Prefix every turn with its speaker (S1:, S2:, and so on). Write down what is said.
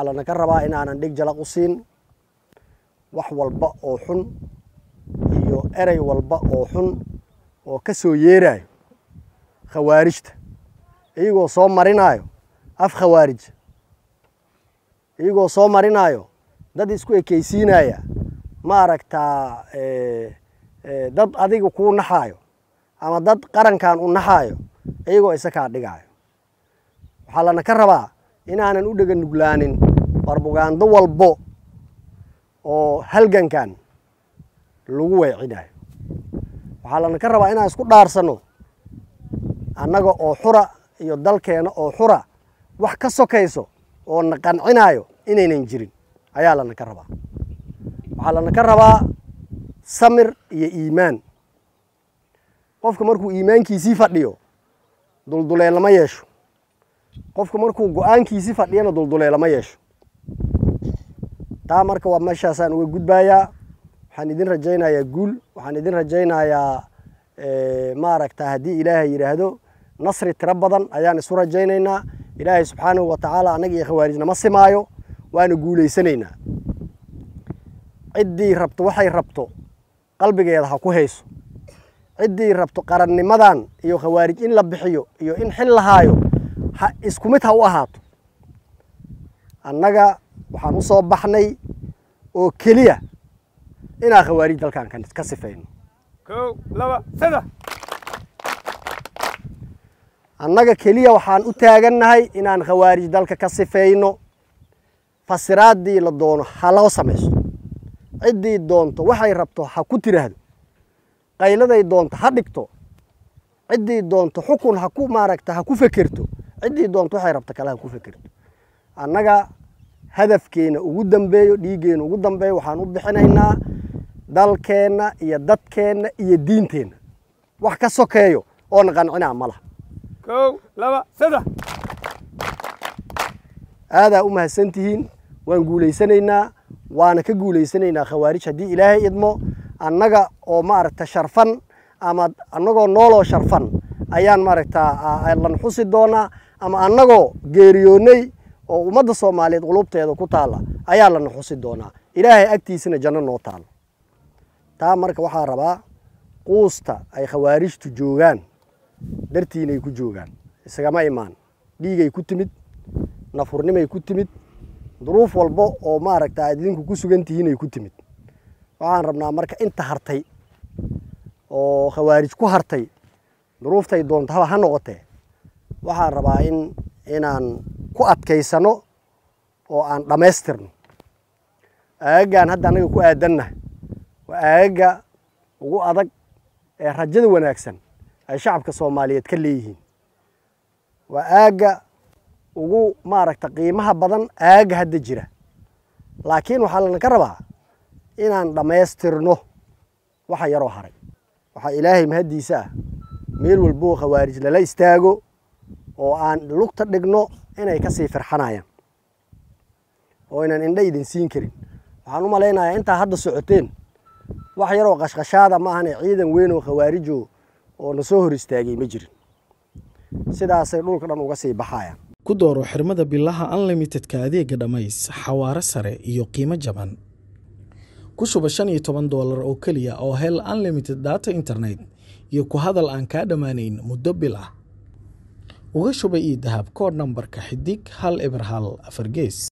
S1: waxaa lana ka rabaa inaanan dhig jalaq u siin wax walba oo xun iyo erey walba oo xun oo ka soo yeerayo khawaarijta. Iyagoo soo marinaayo af khawaarij. Iyagoo soo marinaayo dad isku ekeysiinaya ma aragtaa dad adiga kuu naxaayo ama dad qarankan u naxaayo iyagoo isakaa dhigaayo. Waxaa lana ka rabaa inaanan u dhega nuglaanin barbugaando walbo oo halgankan lagu weecinayo. Waxaa lana ka rabaa inaan isku dhaarsanno annaga oo xura iyo dalkeena oo xura wax ka sokayso oo na qancinayo inaynan jirin. Ayaa lana ka rabaa. Waxaa lana ka rabaa samir iyo iimaan. Qofka markuu iimaankiisii fadhiyo dulduleelama yeesho. Qofka markuu go'aankiisii fadhiyana dulduleelama yeesho taa marka waa meeshaasaan uga gudbayaa waxaan idin rajaynayaa guul waxaan idin rajaynayaa maaragta haddii ilaahay yidhaahdo nasri tiro badan ayaan isu rajaynaynaa. Ilaahay subxaanahu wa tacaala annaga iyo khawaarijnama simaayo waana guulaysanaynaa. Ciddii rabto waxay rabto qalbigeeda ha ku hayso. Ciddii rabto qarannimadan iyo khawaarij in la bixiyo iyo in xil lahaayo ha isku mid ha u ahaato. Annaga waxaan u soo baxnay oo keliya inaan khawaarij dalkan ka sifayno.
S2: Kow laba saddex
S1: annaga keliya waxaan u taagannahay inaan khawaarij dalka ka sifayno. Fasiraaddii la doono ha loo samayso. Ciddii doonto waxay rabto ha ku tiraahdo. Qayladay doonto ha dhigto. Ciddii doonto xukun ha ku maaragta ha ku fekerto ciddii doonto waxay rabto kale ha ku fekerto annaga hadafkeena ugu dambeeyo dhiiggeena ugu dambeeyo waxaan u bixinaynaa dalkeenna iyo dadkeenna iyo diinteenna. Wax ka sokeeyo oona qancinaa ma laha.
S2: Kow laba saddex.
S1: Aadaa u mahadsantihiin waan guulaysanaynaa waana ka guulaysanaynaa khawaarij haddii ilaahay idmo annaga oo maaragta sharfan ama annagoo nooloo sharfan ayaan maaragtaa lan xusi doonaa ama annagoo geeriyoonnay oo ummadda soomaaliyeed qulubteeda ku taalla ayaa lana xusi doonaa. Ilaahay agtiisana janno noo taalo taa marka waxaa rabaa quusta ay khawaarijtu joogaan dartiinay ku joogaan. Isagama imaan. Dhiigay ku timid nafurnimay ku timid duruuf walba oo maaragta aad idinku ku sugan tihiinay ku timid. Waxaan rabnaa marka inta hartay oo khawaarij ku hartay duruuftay doonto haba ha noqotee. Waxaan rabaa in inaan ku adkaysano oo aan dhammaystirno aagagaan hadda annaga ku aadannahay waa aagaga ugu adag ee rajada wanaagsan ay shacabka soomaaliyeed ka leeyihiin. Waa aagga ugu maaragta qiimaha badan aagga hadda jira. Laakiin waxaa lana ka rabaa inaan dhammaystirno waxa yaroo haray. Waxaa ilaahay mahaddiisa ah meel walboo khawaarij lala istaago oo aan lugta dhigno inay ka sii firxanayaan. Oo inaan indha idin siin karin. Waxaan u malaynayaa intaa hadda socoteen wax yaroo qashqashaada ma ahane ciidan weyn oo khawaarijo oo na soo hor istaagay ma jirin. Sidaasay dhulka dhan uga sii baxayaan
S3: ku dooro xirmada bilaha unlimitedka adeega dhammays xawaare sare iyo qiimo jaban. Ku shuba shan iyo toban doolar oo keliya oo hel unlimited data internet iyo ku hadal aan kaa dhammaanayn muddo bil ah uga shuba io dahab koodh nambarka xidig hal eber hal afar gees